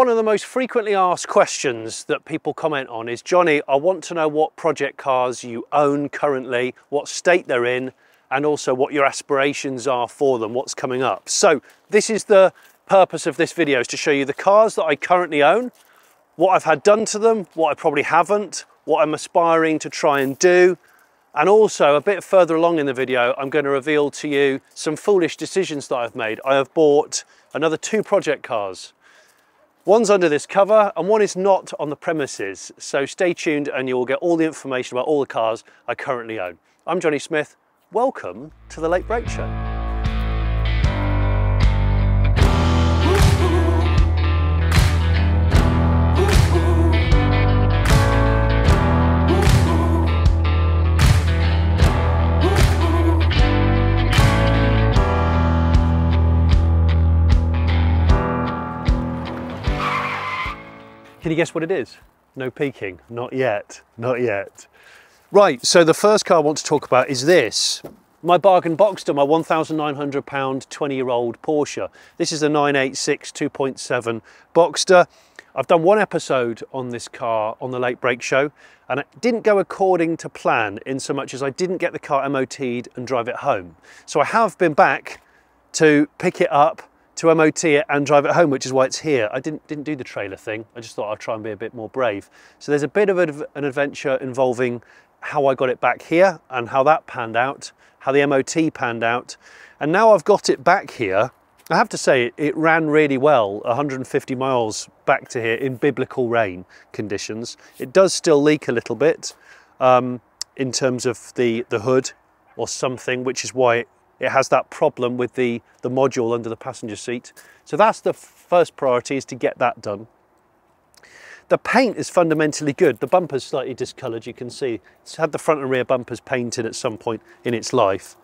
One of the most frequently asked questions that people comment on is, Jonny, I want to know what project cars you own currently, what state they're in, and also what your aspirations are for them, what's coming up. So this is the purpose of this video, is to show you the cars that I currently own, what I've had done to them, what I probably haven't, what I'm aspiring to try and do, and also a bit further along in the video, I'm going to reveal to you some foolish decisions that I've made. I have bought another two project cars One's under this cover and one is not on the premises. So stay tuned and you will get all the information about all the cars I currently own. I'm Jonny Smith. Welcome to the Late Brake Show. Can you guess what it is? No peeking, not yet, not yet. Right, so the first car I want to talk about is this. My bargain Boxster, my 1,900 pound 20 year old Porsche. This is a 986 2.7 Boxster. I've done one episode on this car on the Late Brake Show and it didn't go according to plan in so much as I didn't get the car MOT'd and drive it home. So I have been back to pick it up to MOT it and drive it home, which is why it's here. I didn't, didn't do the trailer thing. I just thought I'd try and be a bit more brave. So there's a bit of an adventure involving how I got it back here and how that panned out, how the MOT panned out. And now I've got it back here, I have to say it ran really well, 150 miles back to here in biblical rain conditions. It does still leak a little bit um, in terms of the, the hood or something, which is why it has that problem with the, the module under the passenger seat. So that's the first priority is to get that done. The paint is fundamentally good. The bumper's slightly discoloured, you can see. It's had the front and rear bumpers painted at some point in its life.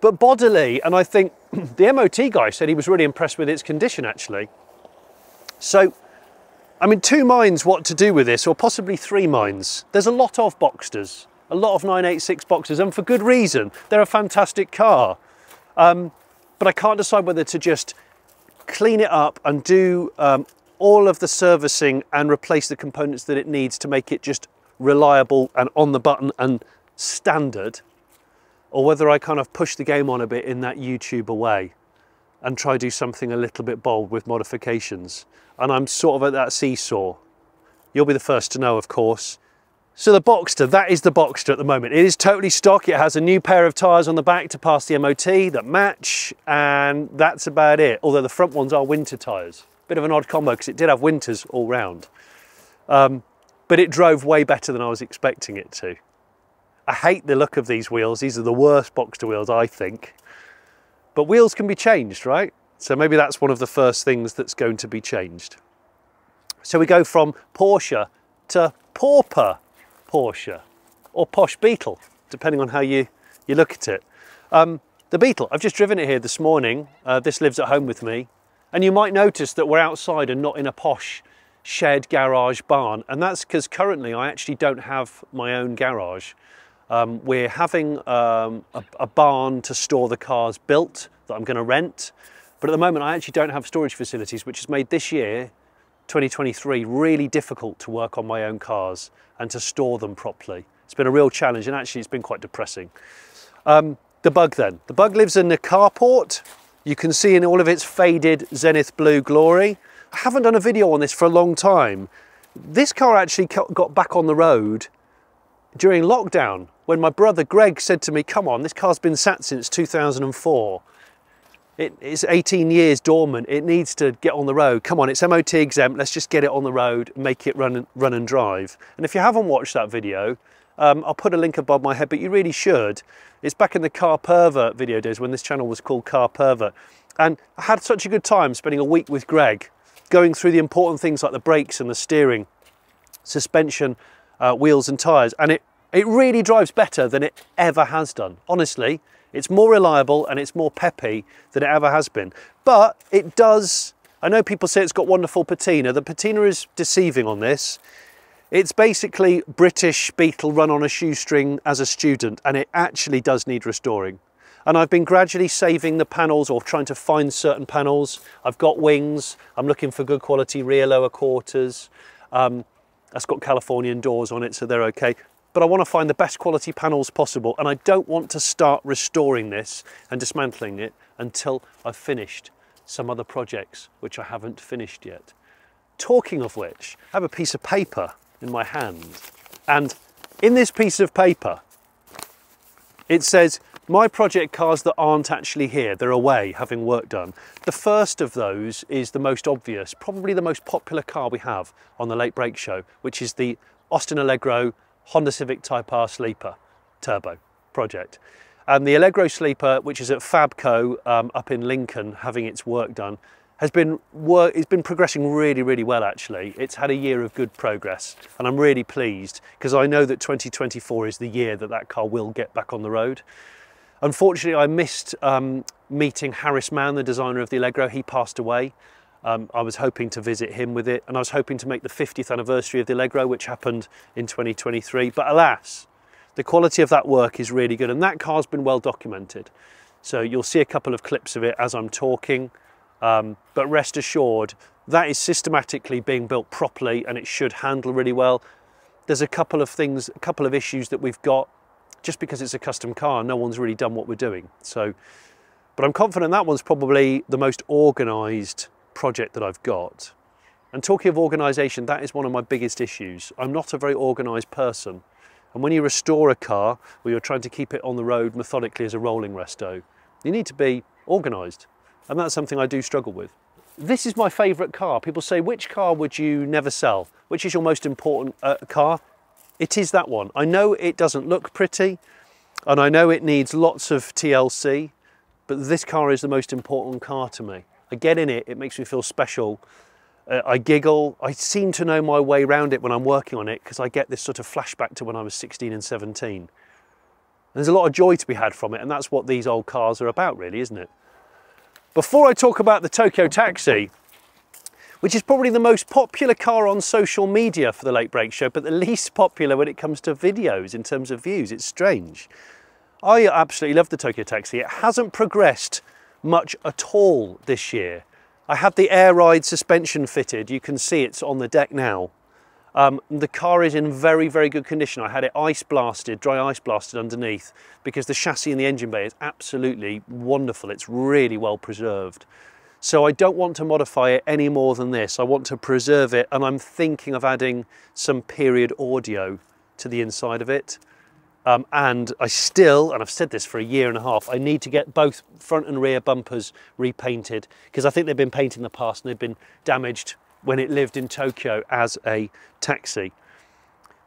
But bodily, and I think the MOT guy said he was really impressed with its condition actually. So, I'm in two minds what to do with this, or possibly three minds. There's a lot of Boxsters a lot of 986 boxes and for good reason. They're a fantastic car. Um, but I can't decide whether to just clean it up and do um, all of the servicing and replace the components that it needs to make it just reliable and on the button and standard, or whether I kind of push the game on a bit in that YouTuber way and try to do something a little bit bold with modifications. And I'm sort of at that seesaw. You'll be the first to know, of course. So the Boxster, that is the Boxster at the moment. It is totally stock. It has a new pair of tyres on the back to pass the MOT that match, and that's about it. Although the front ones are winter tyres. Bit of an odd combo because it did have winters all round. Um, but it drove way better than I was expecting it to. I hate the look of these wheels. These are the worst Boxster wheels, I think. But wheels can be changed, right? So maybe that's one of the first things that's going to be changed. So we go from Porsche to Pauper Porsche or posh Beetle, depending on how you, you look at it. Um, the Beetle, I've just driven it here this morning. Uh, this lives at home with me. And you might notice that we're outside and not in a posh shed garage barn. And that's because currently I actually don't have my own garage. Um, we're having um, a, a barn to store the cars built that I'm going to rent. But at the moment, I actually don't have storage facilities, which has made this year 2023 really difficult to work on my own cars and to store them properly. It's been a real challenge and actually it's been quite depressing. Um, the bug then. The bug lives in the carport. You can see in all of its faded zenith blue glory. I haven't done a video on this for a long time. This car actually got back on the road during lockdown when my brother Greg said to me, come on, this car's been sat since 2004 it, it's 18 years dormant. It needs to get on the road. Come on, it's MOT exempt. Let's just get it on the road, make it run, run and drive. And if you haven't watched that video, um, I'll put a link above my head, but you really should. It's back in the Car Pervert video days when this channel was called Car Pervert. And I had such a good time spending a week with Greg going through the important things like the brakes and the steering, suspension, uh, wheels and tyres. And it, it really drives better than it ever has done. Honestly, it's more reliable and it's more peppy than it ever has been. But it does, I know people say it's got wonderful patina. The patina is deceiving on this. It's basically British Beetle run on a shoestring as a student and it actually does need restoring. And I've been gradually saving the panels or trying to find certain panels. I've got wings, I'm looking for good quality rear lower quarters. Um, that's got Californian doors on it, so they're okay. But I want to find the best quality panels possible and I don't want to start restoring this and dismantling it until I've finished some other projects which I haven't finished yet. Talking of which, I have a piece of paper in my hand and in this piece of paper it says my project cars that aren't actually here, they're away having work done. The first of those is the most obvious, probably the most popular car we have on the Late Brake Show, which is the Austin Allegro Honda Civic Type R Sleeper Turbo project. And the Allegro Sleeper, which is at Fabco um, up in Lincoln having its work done, has been work, it's been progressing really, really well actually. It's had a year of good progress and I'm really pleased because I know that 2024 is the year that that car will get back on the road. Unfortunately, I missed um, meeting Harris Mann, the designer of the Allegro. He passed away. Um, I was hoping to visit him with it, and I was hoping to make the 50th anniversary of the Allegro, which happened in 2023. But alas, the quality of that work is really good, and that car's been well documented. So you'll see a couple of clips of it as I'm talking, um, but rest assured, that is systematically being built properly, and it should handle really well. There's a couple of things, a couple of issues that we've got just because it's a custom car, no one's really done what we're doing. So, but I'm confident that one's probably the most organised project that I've got. And talking of organisation, that is one of my biggest issues. I'm not a very organised person. And when you restore a car, or you're trying to keep it on the road methodically as a rolling resto, you need to be organised. And that's something I do struggle with. This is my favourite car. People say, which car would you never sell? Which is your most important uh, car? it is that one. I know it doesn't look pretty and I know it needs lots of TLC, but this car is the most important car to me. I get in it, it makes me feel special. Uh, I giggle. I seem to know my way around it when I'm working on it because I get this sort of flashback to when I was 16 and 17. And there's a lot of joy to be had from it and that's what these old cars are about really, isn't it? Before I talk about the Tokyo Taxi, which is probably the most popular car on social media for the Late Brake Show, but the least popular when it comes to videos in terms of views. It's strange. I absolutely love the Tokyo Taxi. It hasn't progressed much at all this year. I had the air ride suspension fitted. You can see it's on the deck now. Um, the car is in very, very good condition. I had it ice blasted, dry ice blasted underneath because the chassis and the engine bay is absolutely wonderful. It's really well preserved. So I don't want to modify it any more than this. I want to preserve it and I'm thinking of adding some period audio to the inside of it. Um, and I still, and I've said this for a year and a half, I need to get both front and rear bumpers repainted because I think they've been painted in the past and they've been damaged when it lived in Tokyo as a taxi.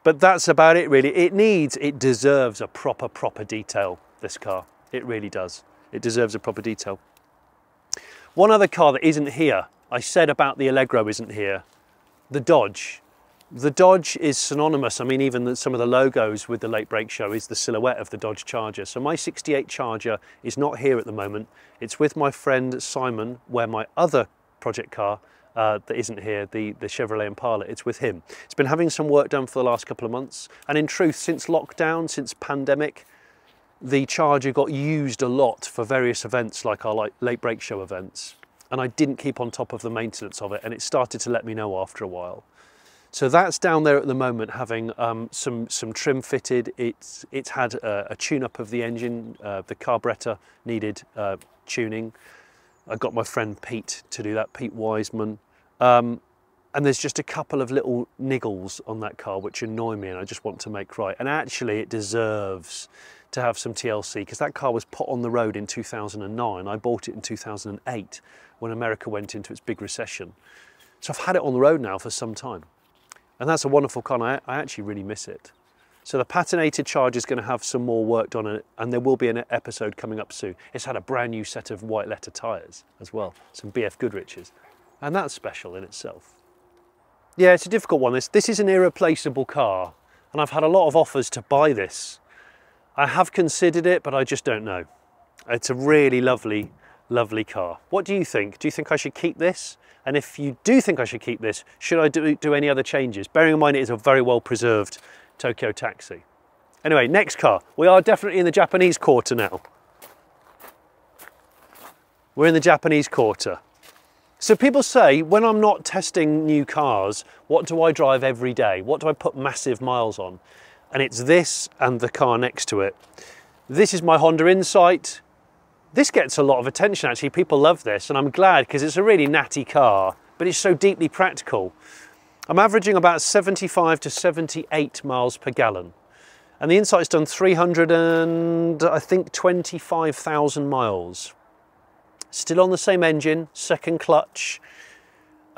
But that's about it really. It needs, it deserves a proper, proper detail, this car. It really does. It deserves a proper detail. One other car that isn't here, I said about the Allegro isn't here, the Dodge. The Dodge is synonymous, I mean even some of the logos with the Late Brake Show is the silhouette of the Dodge Charger. So my 68 Charger is not here at the moment. It's with my friend Simon, where my other project car uh, that isn't here, the, the Chevrolet Impala, it's with him. It's been having some work done for the last couple of months. And in truth, since lockdown, since pandemic, the Charger got used a lot for various events like our late Brake show events and I didn't keep on top of the maintenance of it and it started to let me know after a while. So that's down there at the moment having um, some, some trim fitted. It's, it's had a, a tune-up of the engine. Uh, the carburettor needed uh, tuning. I got my friend Pete to do that, Pete Wiseman. Um, and there's just a couple of little niggles on that car which annoy me and I just want to make right. And actually it deserves to have some TLC because that car was put on the road in 2009. I bought it in 2008 when America went into its big recession. So I've had it on the road now for some time. And that's a wonderful con, I, I actually really miss it. So the patinated charge is going to have some more work done on it and there will be an episode coming up soon. It's had a brand new set of white letter tyres as well, some BF Goodriches. And that's special in itself. Yeah, it's a difficult one. This, this is an irreplaceable car, and I've had a lot of offers to buy this. I have considered it, but I just don't know. It's a really lovely, lovely car. What do you think? Do you think I should keep this? And if you do think I should keep this, should I do, do any other changes? Bearing in mind it is a very well preserved Tokyo taxi. Anyway, next car. We are definitely in the Japanese quarter now. We're in the Japanese quarter. So people say, when I'm not testing new cars, what do I drive every day? What do I put massive miles on? And it's this and the car next to it. This is my Honda Insight. This gets a lot of attention actually, people love this and I'm glad because it's a really natty car, but it's so deeply practical. I'm averaging about 75 to 78 miles per gallon. And the Insight's done 300 and I think 25,000 miles. Still on the same engine, second clutch,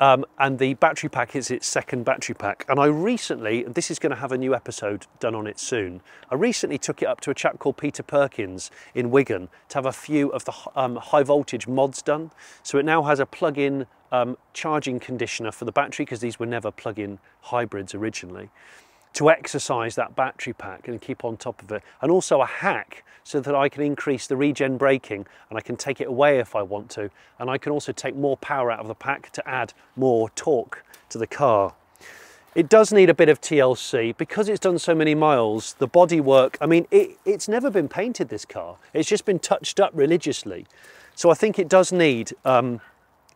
um, and the battery pack is its second battery pack. And I recently, this is going to have a new episode done on it soon, I recently took it up to a chap called Peter Perkins in Wigan to have a few of the um, high voltage mods done. So it now has a plug-in um, charging conditioner for the battery because these were never plug-in hybrids originally to exercise that battery pack and keep on top of it. And also a hack so that I can increase the regen braking and I can take it away if I want to. And I can also take more power out of the pack to add more torque to the car. It does need a bit of TLC because it's done so many miles. The bodywork, I mean, it, it's never been painted, this car. It's just been touched up religiously. So I think it does need um,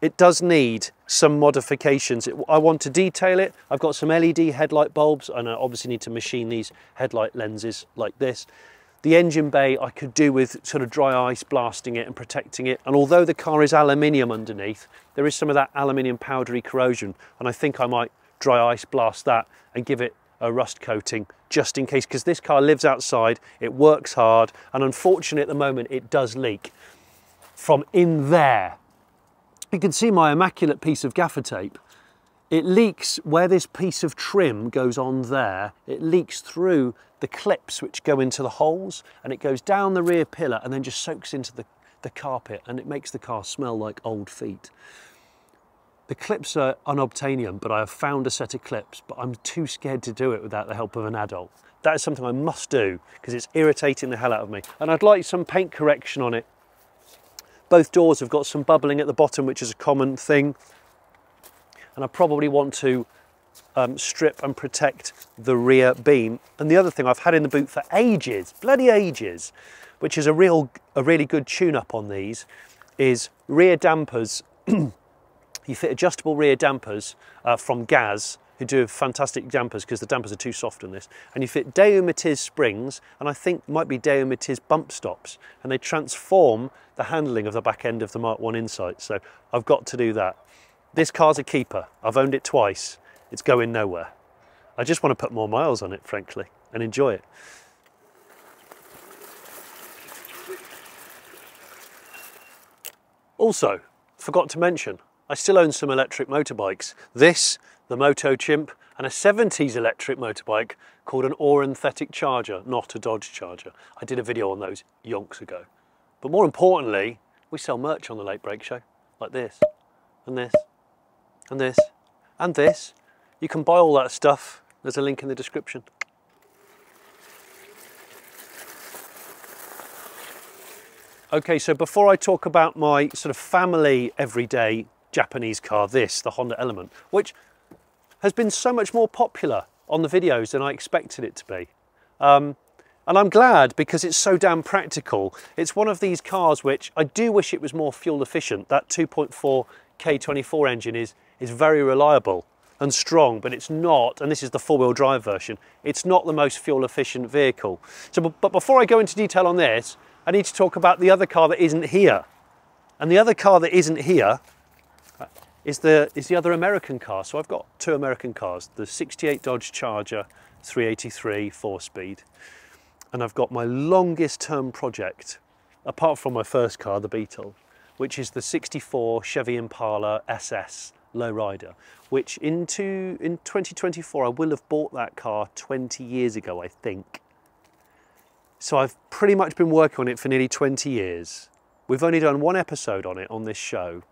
it does need some modifications. It, I want to detail it. I've got some LED headlight bulbs and I obviously need to machine these headlight lenses like this. The engine bay I could do with sort of dry ice blasting it and protecting it. And although the car is aluminium underneath, there is some of that aluminium powdery corrosion. And I think I might dry ice blast that and give it a rust coating just in case, because this car lives outside, it works hard, and unfortunately at the moment it does leak from in there you can see my immaculate piece of gaffer tape. It leaks where this piece of trim goes on there, it leaks through the clips which go into the holes and it goes down the rear pillar and then just soaks into the, the carpet and it makes the car smell like old feet. The clips are unobtainium, but I have found a set of clips, but I'm too scared to do it without the help of an adult. That is something I must do because it's irritating the hell out of me. And I'd like some paint correction on it both doors have got some bubbling at the bottom, which is a common thing. And I probably want to um, strip and protect the rear beam. And the other thing I've had in the boot for ages, bloody ages, which is a real, a really good tune-up on these, is rear dampers. you fit adjustable rear dampers uh, from Gaz who do fantastic dampers because the dampers are too soft on this. And you fit Daewoo springs, and I think might be Daewoo bump stops, and they transform the handling of the back end of the Mark 1 Insight. So I've got to do that. This car's a keeper. I've owned it twice. It's going nowhere. I just want to put more miles on it, frankly, and enjoy it. Also, forgot to mention, I still own some electric motorbikes. This the Moto Chimp, and a 70s electric motorbike called an Auranthetic Charger, not a Dodge Charger. I did a video on those yonks ago. But more importantly, we sell merch on the Late Brake Show, like this, and this, and this, and this. You can buy all that stuff. There's a link in the description. Okay, so before I talk about my sort of family everyday Japanese car, this, the Honda Element, which has been so much more popular on the videos than I expected it to be. Um, and I'm glad because it's so damn practical. It's one of these cars which I do wish it was more fuel efficient. That 2.4 K24 engine is, is very reliable and strong, but it's not, and this is the four-wheel drive version, it's not the most fuel efficient vehicle. So, but before I go into detail on this, I need to talk about the other car that isn't here. And the other car that isn't here is the, is the other American car. So I've got two American cars, the 68 Dodge Charger 383 four-speed, and I've got my longest term project, apart from my first car, the Beetle, which is the 64 Chevy Impala SS lowrider, which into, in 2024, I will have bought that car 20 years ago, I think. So I've pretty much been working on it for nearly 20 years. We've only done one episode on it on this show,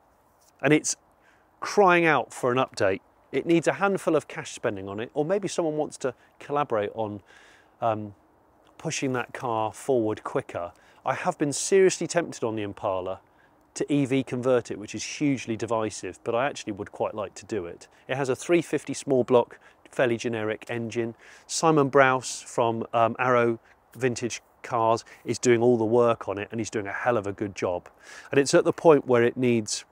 and it's crying out for an update. It needs a handful of cash spending on it, or maybe someone wants to collaborate on um, pushing that car forward quicker. I have been seriously tempted on the Impala to EV convert it, which is hugely divisive, but I actually would quite like to do it. It has a 350 small block, fairly generic engine. Simon Browse from um, Arrow Vintage Cars is doing all the work on it and he's doing a hell of a good job. And it's at the point where it needs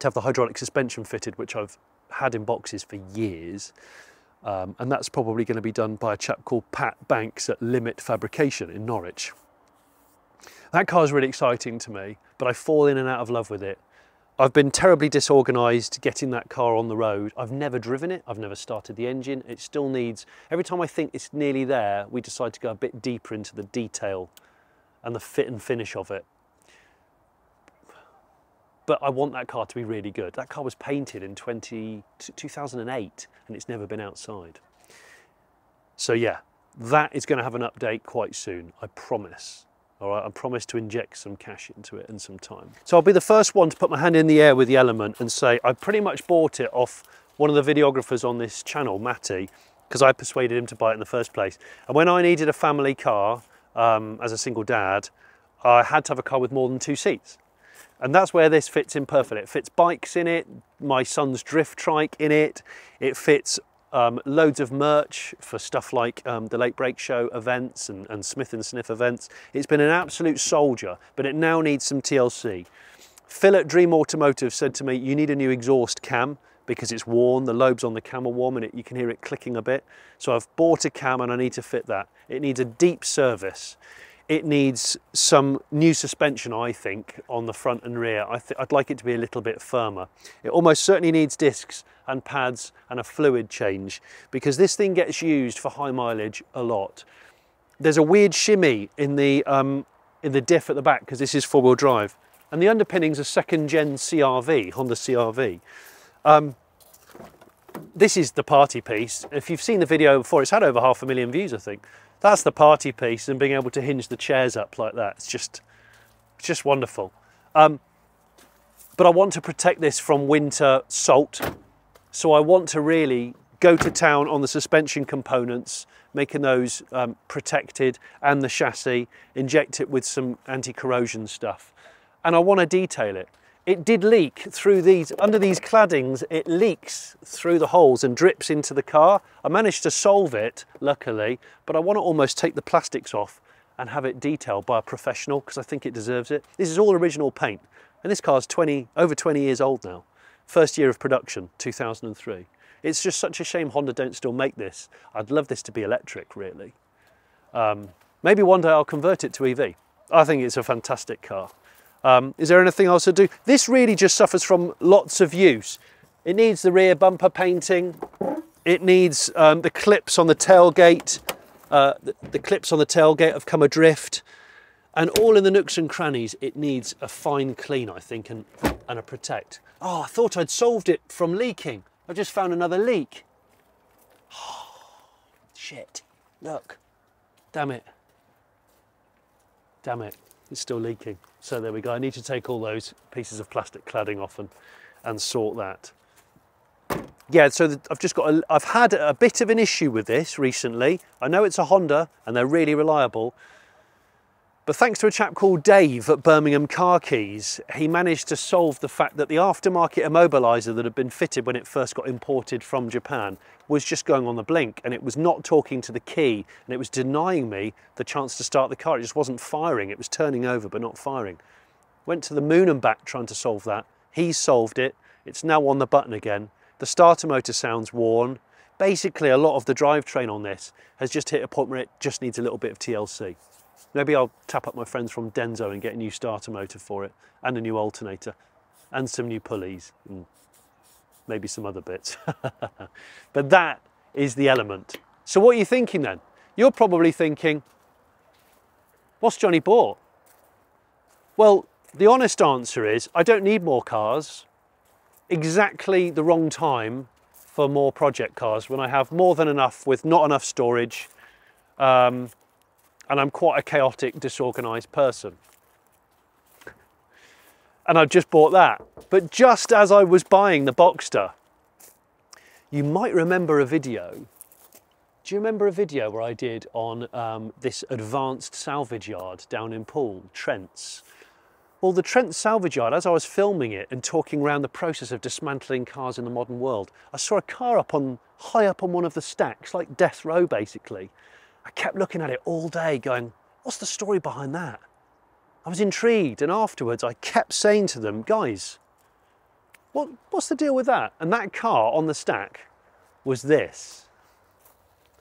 to have the hydraulic suspension fitted, which I've had in boxes for years. Um, and that's probably going to be done by a chap called Pat Banks at Limit Fabrication in Norwich. That car is really exciting to me, but I fall in and out of love with it. I've been terribly disorganised getting that car on the road. I've never driven it, I've never started the engine. It still needs, every time I think it's nearly there, we decide to go a bit deeper into the detail and the fit and finish of it. But I want that car to be really good. That car was painted in 20, 2008 and it's never been outside. So yeah, that is going to have an update quite soon, I promise. All right, I promise to inject some cash into it and some time. So I'll be the first one to put my hand in the air with the Element and say I pretty much bought it off one of the videographers on this channel, Matty, because I persuaded him to buy it in the first place. And when I needed a family car um, as a single dad, I had to have a car with more than two seats. And that's where this fits in perfectly. It fits bikes in it, my son's drift trike in it, it fits um, loads of merch for stuff like um, the Late Brake Show events and, and Smith and Sniff events. It's been an absolute soldier, but it now needs some TLC. Phil at Dream Automotive said to me, you need a new exhaust cam because it's worn, the lobes on the cam are warm and it, you can hear it clicking a bit. So I've bought a cam and I need to fit that. It needs a deep service. It needs some new suspension, I think, on the front and rear. I would like it to be a little bit firmer. It almost certainly needs discs and pads and a fluid change because this thing gets used for high mileage a lot. There's a weird shimmy in the, um, in the diff at the back because this is four-wheel drive. And the underpinning's a second gen CRV, Honda CRV. Um, this is the party piece. If you've seen the video before, it's had over half a million views, I think. That's the party piece and being able to hinge the chairs up like that. It's just, it's just wonderful. Um, but I want to protect this from winter salt. So I want to really go to town on the suspension components, making those um, protected and the chassis, inject it with some anti-corrosion stuff. And I want to detail it it did leak through these, under these claddings, it leaks through the holes and drips into the car. I managed to solve it, luckily, but I want to almost take the plastics off and have it detailed by a professional because I think it deserves it. This is all original paint and this car's 20, over 20 years old now. First year of production, 2003. It's just such a shame Honda don't still make this. I'd love this to be electric, really. Um, maybe one day I'll convert it to EV. I think it's a fantastic car. Um, is there anything else to do? This really just suffers from lots of use. It needs the rear bumper painting. It needs um, the clips on the tailgate. Uh, the, the, clips on the tailgate have come adrift. And all in the nooks and crannies, it needs a fine clean, I think, and, and a protect. Oh, I thought I'd solved it from leaking. I've just found another leak. Shit. Look. Damn it. Damn it. It's still leaking. So there we go. I need to take all those pieces of plastic cladding off and, and sort that. Yeah, so the, I've just got, I've had a bit of an issue with this recently. I know it's a Honda and they're really reliable, but thanks to a chap called Dave at Birmingham Car Keys, he managed to solve the fact that the aftermarket immobiliser that had been fitted when it first got imported from Japan was just going on the blink and it was not talking to the key and it was denying me the chance to start the car. It just wasn't firing. It was turning over but not firing. Went to the moon and back trying to solve that. He solved it. It's now on the button again. The starter motor sounds worn. Basically, a lot of the drivetrain on this has just hit a point where it just needs a little bit of TLC. Maybe I'll tap up my friends from Denso and get a new starter motor for it and a new alternator and some new pulleys and maybe some other bits. but that is the element. So what are you thinking then? You're probably thinking, what's Jonny bought? Well, the honest answer is I don't need more cars. Exactly the wrong time for more project cars when I have more than enough with not enough storage um, and I'm quite a chaotic, disorganized person. And I've just bought that. But just as I was buying the Boxster, you might remember a video. Do you remember a video where I did on um, this advanced salvage yard down in Poole, Trents? Well, the Trent salvage yard, as I was filming it and talking around the process of dismantling cars in the modern world, I saw a car up on, high up on one of the stacks, like death row basically. I kept looking at it all day going, what's the story behind that? I was intrigued and afterwards I kept saying to them, guys, what, what's the deal with that? And that car on the stack was this.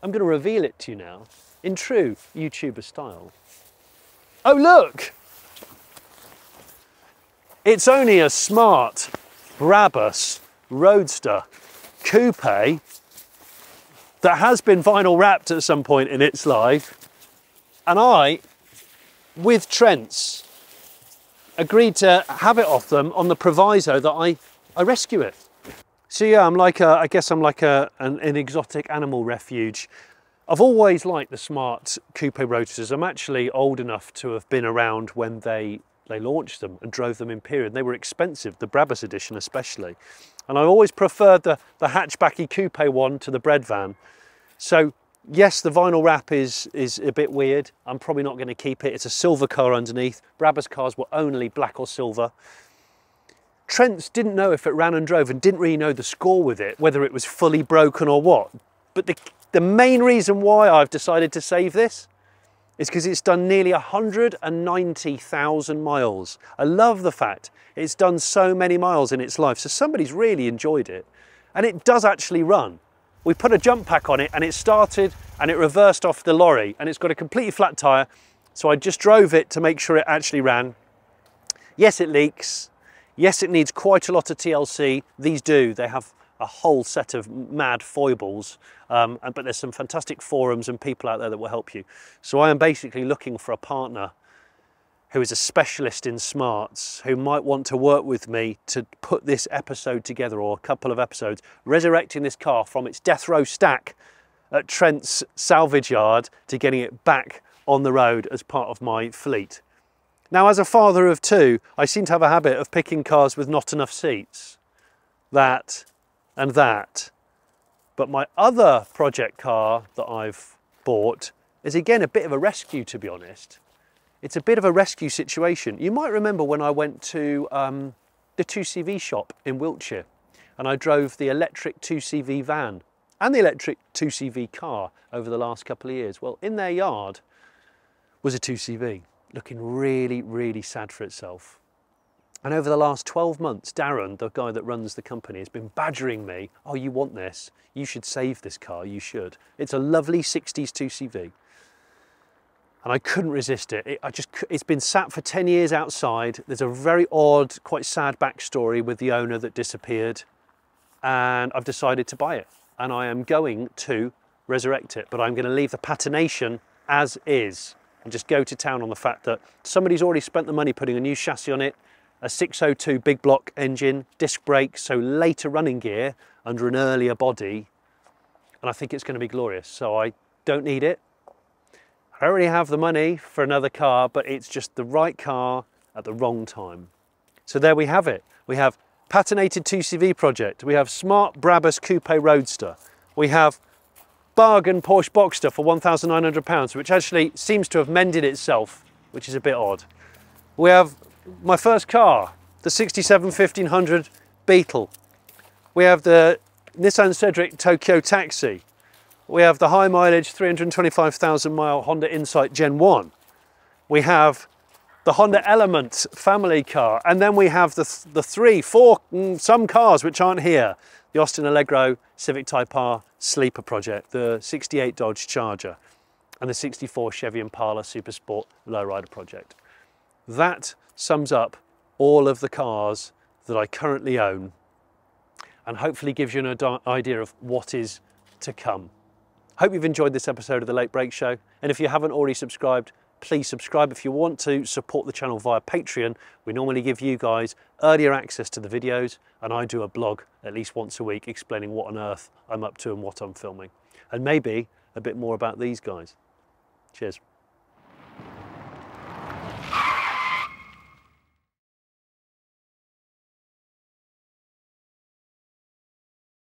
I'm going to reveal it to you now in true YouTuber style. Oh, look! It's only a smart Brabus Roadster Coupe that has been vinyl wrapped at some point in its life. And I, with Trents, agreed to have it off them on the proviso that I I rescue it. So yeah, I'm like a, I guess I'm like a, an, an exotic animal refuge. I've always liked the smart coupe roadsters. I'm actually old enough to have been around when they, they launched them and drove them in period. They were expensive, the Brabus edition especially. And I always preferred the, the hatchbacky coupe one to the bread van. So yes, the vinyl wrap is, is a bit weird. I'm probably not going to keep it. It's a silver car underneath. Brabus cars were only black or silver. Trents didn't know if it ran and drove and didn't really know the score with it, whether it was fully broken or what. But the, the main reason why I've decided to save this is because it's done nearly 190,000 miles. I love the fact it's done so many miles in its life, so somebody's really enjoyed it. And it does actually run. We put a jump pack on it and it started and it reversed off the lorry and it's got a completely flat tyre. So I just drove it to make sure it actually ran. Yes, it leaks. Yes, it needs quite a lot of TLC. These do. They have a whole set of mad foibles, um, but there's some fantastic forums and people out there that will help you. So I am basically looking for a partner who is a specialist in smarts, who might want to work with me to put this episode together or a couple of episodes, resurrecting this car from its death row stack at Trent's salvage yard to getting it back on the road as part of my fleet. Now, as a father of two, I seem to have a habit of picking cars with not enough seats. That and that. But my other project car that I've bought is again a bit of a rescue, to be honest. It's a bit of a rescue situation. You might remember when I went to um, the 2CV shop in Wiltshire and I drove the electric 2CV van and the electric 2CV car over the last couple of years. Well, in their yard was a 2CV looking really, really sad for itself. And over the last 12 months, Darren, the guy that runs the company, has been badgering me, oh, you want this? You should save this car, you should. It's a lovely 60s 2CV. And I couldn't resist it. it I just, it's been sat for 10 years outside. There's a very odd, quite sad backstory with the owner that disappeared. And I've decided to buy it. And I am going to resurrect it, but I'm going to leave the patination as is and just go to town on the fact that somebody's already spent the money putting a new chassis on it, a 602 big block engine, disc brakes, so later running gear under an earlier body, and I think it's going to be glorious. So I don't need it. I already have the money for another car, but it's just the right car at the wrong time. So there we have it. We have patinated 2CV project. We have smart Brabus Coupe Roadster. We have bargain Porsche Boxster for £1,900, which actually seems to have mended itself, which is a bit odd. We have my first car, the 67 1500 Beetle. We have the Nissan Cedric Tokyo Taxi. We have the high mileage 325,000 mile Honda Insight Gen 1. We have the Honda Element family car. And then we have the, th the three, four, mm, some cars which aren't here the Austin Allegro Civic Type R Sleeper Project, the 68 Dodge Charger, and the 64 Chevy Impala Super Sport Lowrider Project. That sums up all of the cars that I currently own and hopefully gives you an idea of what is to come. Hope you've enjoyed this episode of The Late Brake Show, and if you haven't already subscribed, please subscribe if you want to support the channel via Patreon. We normally give you guys earlier access to the videos and I do a blog at least once a week explaining what on earth I'm up to and what I'm filming. And maybe a bit more about these guys. Cheers.